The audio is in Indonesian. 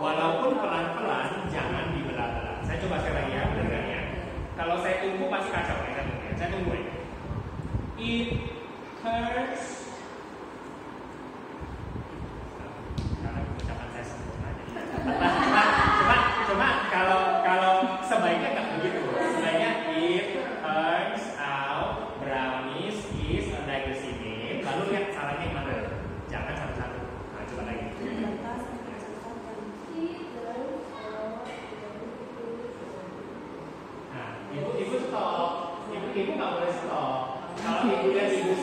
Walaupun pelan-pelan, jangan dibelah-belah. Saya coba sekali lagi ya, benar ya? Kalau saya tunggu pasti kacau ya, saya tunggu ya. Saya tunggu ya. It hurts. Karena ucapan saya sempurna jadi. Cuma, cuma kalau kalau sebaiknya nggak begitu. Sebaiknya it turns out brownies is a diversity name. Lalu lihat salahnya 你不，你不知道，你不，你不敢，我才知道，他不应该，你。